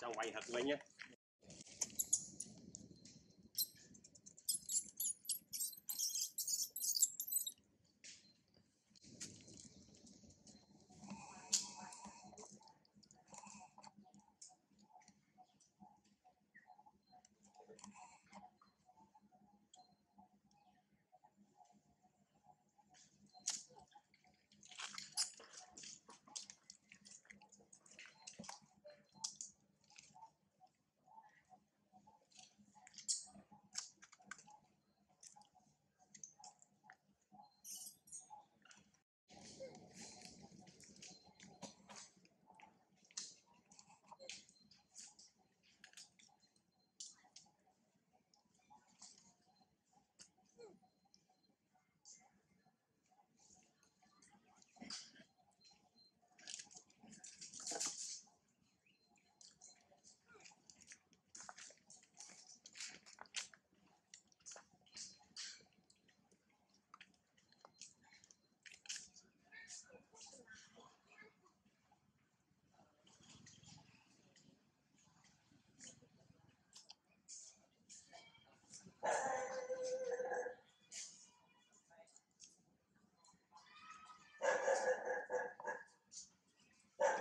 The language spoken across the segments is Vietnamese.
cho quay thật với nhé.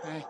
Bye.